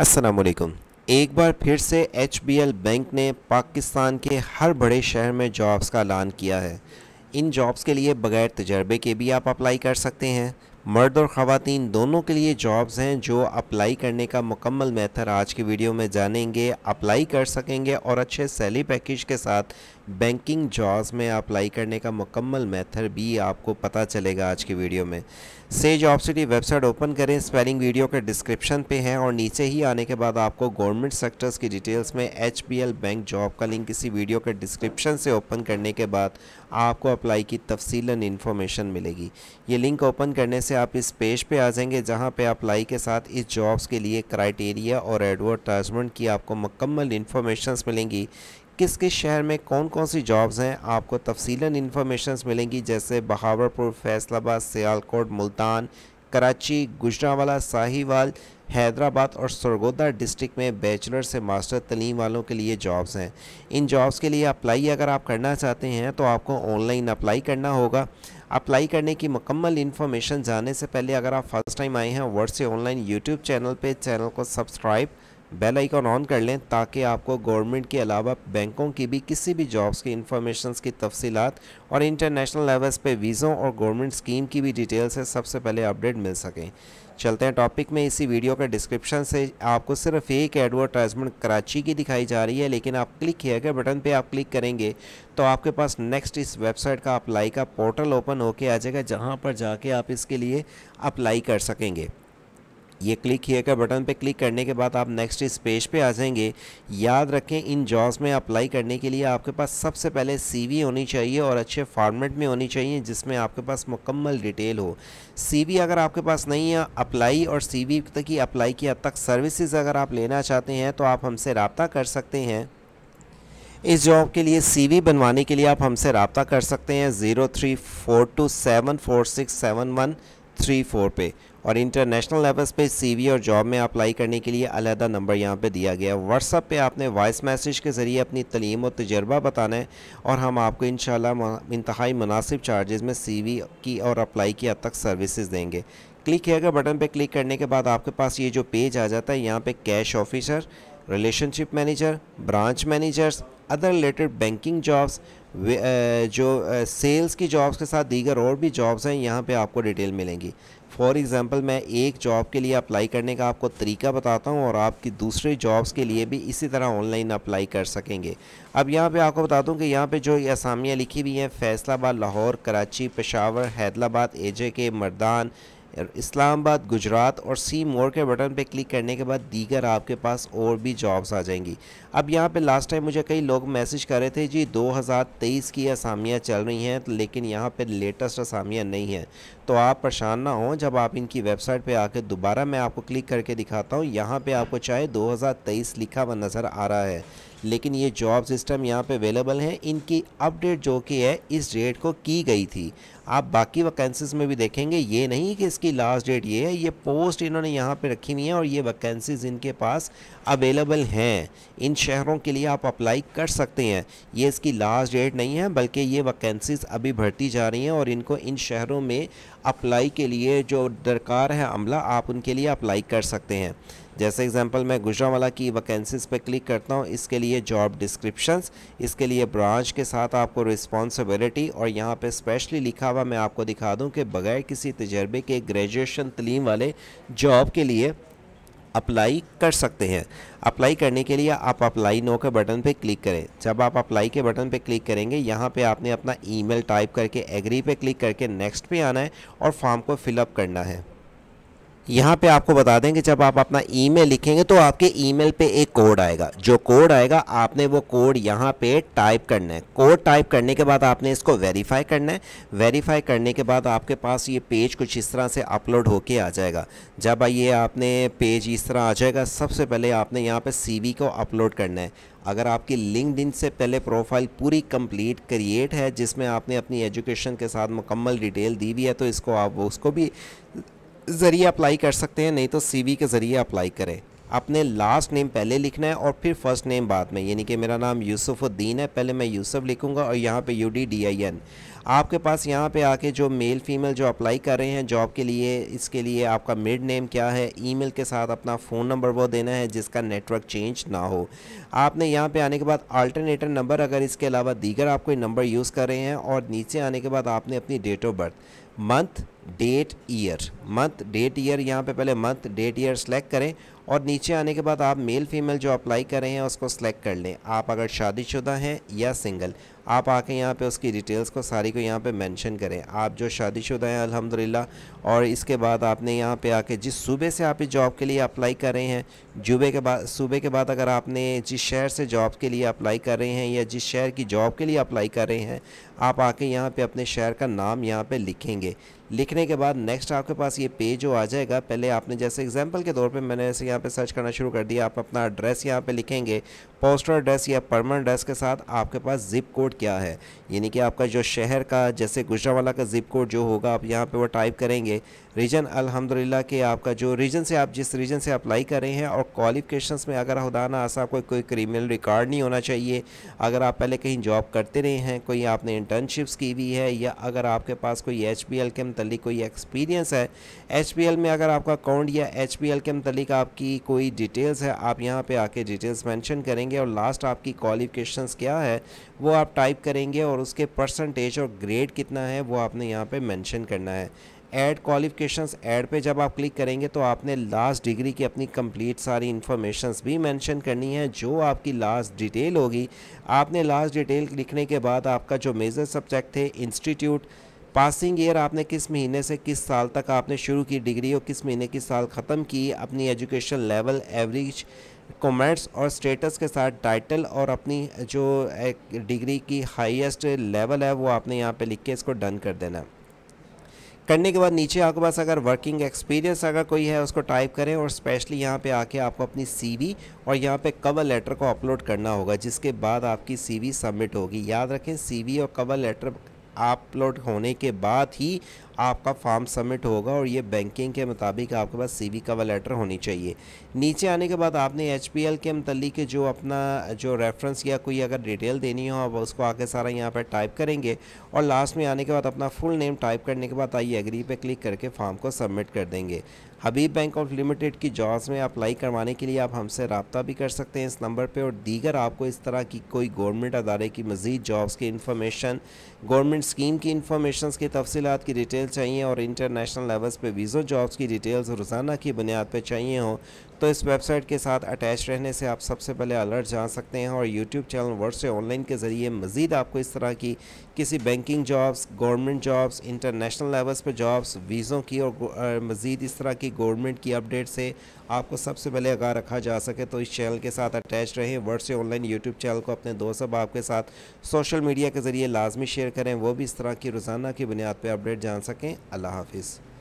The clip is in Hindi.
असलकुम एक बार फिर से HBL बैंक ने पाकिस्तान के हर बड़े शहर में जॉब्स का ऐलान किया है। इन जॉब्स के लिए बग़ैर तजर्बे के भी आप अप्लाई कर सकते हैं। मर्द और ख़वान दोनों के लिए जॉब्स हैं जो अप्लाई करने का मुकम्मल मेथड आज की वीडियो में जानेंगे अप्लाई कर सकेंगे और अच्छे सैली पैकेज के साथ बैंकिंग जॉब्स में अप्लाई करने का मुकम्मल मेथड भी आपको पता चलेगा आज की वीडियो में। से जॉब सिटी वेबसाइट ओपन करें स्पेलिंग वीडियो के डिस्क्रिप्शन पे है और नीचे ही आने के बाद आपको गवर्नमेंट सेक्टर्स की डिटेल्स में एच बैंक जॉब का लिंक इसी वीडियो के डिस्क्रिप्शन से ओपन करने के बाद आपको अप्लाई की तफसीला इन्फॉर्मेशन मिलेगी। ये लिंक ओपन करने से आप इस पेज पे आ जाएँगे जहाँ पे अप्लाई के साथ इस जॉब्स के लिए क्राइटेरिया और एडवर्टाइजमेंट की आपको मुकम्मल इन्फॉर्मेशन मिलेंगी। किस किस शहर में कौन कौन सी जॉब्स हैं? आपको तफसीला इन्फॉर्मेशन मिलेंगी, जैसे बहावरपुर, फैसलाबाद, सियालकोट, मुल्तान, कराची, गुजरावाला, साहिवाल, हैदराबाद और सरगोदा डिस्ट्रिक्ट में बैचलर से मास्टर तलीम वालों के लिए जॉब्स हैं। इन जॉब्स के लिए अप्लाई अगर आप करना चाहते हैं तो आपको ऑनलाइन अप्लाई करना होगा। अप्लाई करने की मुकम्मल इन्फॉर्मेशन जानने से पहले अगर आप फ़र्स्ट टाइम आए हैं वर्ड से ऑनलाइन यूट्यूब चैनल पे, चैनल को सब्सक्राइब बेल आइकन ऑन कर लें ताकि आपको गवर्नमेंट के अलावा बैंकों की भी किसी भी जॉब्स की इंफॉर्मेशन की तफसीत और इंटरनेशनल लेवल्स पे वीज़ों और गवर्नमेंट स्कीम की भी डिटेल्स है, सबसे पहले अपडेट मिल सकें। चलते हैं टॉपिक में, इसी वीडियो का डिस्क्रिप्शन से। आपको सिर्फ़ एक एडवर्टाइजमेंट कराची की दिखाई जा रही है, लेकिन आप क्लिक किया गया बटन पे आप क्लिक करेंगे तो आपके पास नेक्स्ट इस वेबसाइट का अप्लाई का पोर्टल ओपन होके आ जाएगा, जहाँ पर जाके आप इसके लिए अप्लाई कर सकेंगे। ये क्लिक किए का बटन पे क्लिक करने के बाद आप नेक्स्ट इस पेज पे आ जाएँगे। याद रखें, इन जॉब्स में अप्लाई करने के लिए आपके पास सबसे पहले सीवी होनी चाहिए और अच्छे फॉर्मेट में होनी चाहिए जिसमें आपके पास मुकम्मल डिटेल हो। सीवी अगर आपके पास नहीं है अप्लाई और सीवी तक ही अप्लाई किया तक सर्विसेज़ अगर आप लेना चाहते हैं तो आप हमसे रबता कर सकते हैं। इस जॉब के लिए सीवी बनवाने के लिए आप हमसे रबता कर सकते हैं। Zero three four two seven four six seven one three four पे। और इंटरनेशनल लेवल्स पे सीवी और जॉब में अप्लाई करने के लिए अलहदा नंबर यहाँ पे दिया गया है। व्हाट्सअप पे आपने वॉइस मैसेज के ज़रिए अपनी तलीम और तजर्बा बताना है और हम आपको इन इंतहाई मुनासिब चार्जेस में सीवी की और अप्लाई की हद तक सर्विसेज़ देंगे। क्लिक किया गया बटन पर क्लिक करने के बाद आपके पास ये जो पेज आ जाता है, यहाँ पर cash officer relationship manager branch managers other related banking jobs जो सेल्स की जॉब्स के साथ दीगर और भी जॉब्स हैं, यहाँ पे आपको डिटेल मिलेंगी। फॉर एग्ज़ाम्पल मैं एक जॉब के लिए अप्लाई करने का आपको तरीका बताता हूँ और आपकी दूसरे जॉब्स के लिए भी इसी तरह ऑनलाइन अप्लाई कर सकेंगे। अब यहाँ पे आपको बता दूँ कि यहाँ पे जो असामियाँ लिखी हुई हैं, फैसलाबाद, लाहौर, कराची, पेशावर, हैदराबाद एजे के मर्दान इस्लामाबाद, गुजरात और सी मोर के बटन पे क्लिक करने के बाद दीगर आपके पास और भी जॉब्स आ जाएँगी। अब यहाँ पे लास्ट टाइम मुझे कई लोग मैसेज कर रहे थे, जी 2023 की असामियाँ चल रही हैं तो लेकिन यहाँ पे लेटेस्ट असामियाँ नहीं हैं। तो आप परेशान ना हो, जब आप इनकी वेबसाइट पे आके दोबारा मैं आपको क्लिक करके दिखाता हूँ, यहाँ पर आपको चाहे 2023 लिखा हुआ नज़र आ रहा है। लेकिन ये जॉब सिस्टम यहाँ पे अवेलेबल हैं। इनकी अपडेट जो कि है, इस डेट को की गई थी। आप बाकी वैकेंसीज़ में भी देखेंगे, ये नहीं कि इसकी लास्ट डेट ये है, ये पोस्ट इन्होंने यहाँ पे रखी हुई है और ये वैकेंसीज़ इनके पास अवेलेबल हैं। इन शहरों के लिए आप अप्लाई कर सकते हैं। ये इसकी लास्ट डेट नहीं है, बल्कि ये वैकेंसीज़ अभी भरती जा रही हैं और इनको इन शहरों में अप्लाई के लिए जो दरकार है अमला, आप उनके लिए अप्लाई कर सकते हैं। जैसे एग्जांपल मैं गुजरावाला की वैकेंसीज़ पे क्लिक करता हूँ, इसके लिए जॉब डिस्क्रिप्शंस इसके लिए ब्रांच के साथ आपको रिस्पॉन्सिबिलिटी और यहाँ पे स्पेशली लिखा हुआ मैं आपको दिखा दूँ कि बगैर किसी तजर्बे के ग्रेजुएशन तलीम वाले जॉब के लिए अप्लाई कर सकते हैं। अप्लाई करने के लिए आप अप्लाई नो के बटन पे क्लिक करें। जब आप अप्लाई के बटन पे क्लिक करेंगे, यहाँ पे आपने अपना ईमेल टाइप करके एग्री पे क्लिक करके नेक्स्ट पे आना है और फॉर्म को फिलअप करना है। यहाँ पे आपको बता दें कि जब आप अपना ईमेल लिखेंगे तो आपके ईमेल पे एक कोड आएगा। जो कोड आएगा, आपने वो कोड यहाँ पे टाइप करना है। कोड टाइप करने के बाद आपने इसको वेरीफाई करना है। वेरीफाई करने के बाद आपके पास ये पेज कुछ इस तरह से अपलोड होके आ जाएगा। जब ये आपने पेज इस तरह आ जाएगा, सबसे पहले आपने यहाँ पर सी को अपलोड करना है। अगर आपकी लिंकड से पहले प्रोफ़ाइल पूरी कंप्लीट क्रिएट है, जिसमें आपने अपनी एजुकेशन के साथ मुकम्मल डिटेल दी हुई है तो इसको आप, उसको भी ज़रिए अप्लाई कर सकते हैं नहीं तो सीवी के ज़रिए अप्लाई करें। अपने लास्ट नेम पहले लिखना है और फिर फ़र्स्ट नेम बाद में, यानी कि मेरा नाम यूसुफ़ुद्दीन है, पहले मैं यूसुफ लिखूँगा और यहाँ पे U D D I N आपके पास यहाँ पे आके जो मेल फीमेल जो अप्लाई कर रहे हैं जॉब के लिए, इसके लिए आपका मिड नेम क्या है ईमेल के साथ अपना फ़ोन नंबर वो देना है जिसका नेटवर्क चेंज ना हो। आपने यहाँ पे आने के बाद अल्टरनेटर नंबर अगर इसके अलावा दीगर आप कोई नंबर यूज़ कर रहे हैं और नीचे आने के बाद आपने अपनी date of birth month date year month date year यहाँ पे पहले मंथ डेट ईयर सेलेक्ट करें और नीचे आने के बाद आप मेल फीमेल जो अप्लाई कर रहे हैं, उसको सेलेक्ट कर लें। आप अगर शादीशुदा हैं या सिंगल आप आके यहाँ पे उसकी डिटेल्स को, सारी को यहाँ पे मेंशन करें। आप जो शादीशुदा हैं, अल्हम्दुलिल्लाह, और इसके बाद आपने यहाँ पे आके जिस सूबे से आप इस जॉब के लिए अप्लाई कर रहे हैं, जुबे के बाद, सूबे के बाद अगर आपने जिस शहर से जॉब के लिए अप्लाई कर रहे हैं या जिस शहर की जॉब के लिए अप्लाई कर रहे हैं, आप आके यहाँ पर अपने शहर का नाम यहाँ पर लिखेंगे। लिखने के बाद नेक्स्ट आपके पास ये पेज जो आ जाएगा, पहले आपने जैसे एग्जांपल के तौर पे मैंने ऐसे यहाँ पे सर्च करना शुरू कर दिया। आप अपना एड्रेस यहाँ पे लिखेंगे पोस्टर एड्रेस या परमानेंट एड्रेस के साथ आपके पास ज़िप कोड क्या है? यानी कि आपका जो शहर का, जैसे गुजरावाला का ज़िप कोड जो होगा, आप यहाँ पर वो टाइप करेंगे। रीजन अलहमदिल्ला के आपका जो रीजन से आप जिस रीजन से अप्लाई कर रहे हैं और क्वालिफिकेशंस में अगर खुदा ना आसा कोई कोई क्रिमिनल रिकॉर्ड नहीं होना चाहिए। अगर आप पहले कहीं जॉब करते रहे हैं, कोई आपने इंटर्नशिप्स की हुई है या अगर आपके पास कोई एच के मतलब कोई एक्सपीरियंस है एचपीएल में अगर आपका अकाउंट या HPL के मतलब आपकी कोई डिटेल्स है, आप यहाँ पर आके डिटेल्स मैंशन करेंगे और लास्ट आपकी क्वालिफिकेशंस क्या है, वो आप टाइप करेंगे और उसके परसेंटेज और ग्रेड कितना है, वो आपने यहाँ पे मेंशन करना है। ऐड क्वालिफिकेशंस ऐड पे जब आप क्लिक करेंगे तो आपने लास्ट डिग्री की अपनी कंप्लीट सारी इन्फॉर्मेशंस भी मेंशन करनी है, जो आपकी लास्ट डिटेल होगी। आपने लास्ट डिटेल लिखने के बाद आपका जो मेजर सब्जेक्ट थे इंस्टीट्यूट पासिंग ईयर आपने किस महीने से किस साल तक आपने शुरू की डिग्री और किस महीने किस साल ख़त्म की? अपनी एजुकेशन लेवल, एवरेज कॉमेंट्स और स्टेटस के साथ टाइटल और अपनी जो एक डिग्री की हाईएस्ट लेवल है, वो आपने यहाँ पे लिख के इसको डन कर देना। करने के बाद नीचे आपके पास अगर वर्किंग एक्सपीरियंस अगर कोई है, उसको टाइप करें और स्पेशली यहाँ पे आके आपको अपनी सीवी और यहाँ पे कवर लेटर को अपलोड करना होगा, जिसके बाद आपकी सीवी सबमिट होगी। याद रखें, सीवी और कवर लेटर अपलोड होने के बाद ही आपका फॉर्म सबमिट होगा और ये बैंकिंग के मुताबिक आपके पास सीवी कवर लेटर होनी चाहिए। नीचे आने के बाद आपने एच पी एल के मतलब जो अपना, जो रेफरेंस या कोई अगर डिटेल देनी हो, आप उसको आके सारा यहाँ पर टाइप करेंगे और लास्ट में आने के बाद अपना फुल नेम टाइप करने के बाद आइए एग्री पे क्लिक करके फॉर्म को सबमिट कर देंगे। हबीब बैंक ऑफ़ लिमिटेड की जॉब्स में अप्लाई करवाने के लिए आप हमसे रबता भी कर सकते हैं इस नंबर पे और दीगर आपको इस तरह की कोई गवर्नमेंट अदारे की मज़ीद जॉब्स की इन्फॉर्मेशन गवर्नमेंट स्कीम की इन्फॉर्मेशन की तफसीत की डिटेल चाहिए और इंटरनेशनल लेवल्स पे वीज़ो जॉब्स की डिटेल्स रोज़ाना की बुनियाद पर चाहिए हों तो इस वेबसाइट के साथ अटैच रहने से आप सबसे पहले अलर्ट जान सकते हैं और यूट्यूब चैनल वर्ड से ऑनलाइन के ज़रिए मज़ीद आपको इस तरह की किसी banking jobs, government jobs, international levels पर जॉब्स, वीज़ों की और मज़ीद इस तरह की गवर्नमेंट की अपडेट से आपको सबसे पहले आगा रखा जा सके तो इस चैनल के साथ अटैच रहें, वर्ड से ऑनलाइन यूट्यूब चैनल को अपने दोस्त अब आपके साथ सोशल मीडिया के ज़रिए लाजमी शेयर करें, वो भी इस तरह की रोज़ाना की बुनियाद पर अपडेट जान सकें। अल्लाह हाफिज़।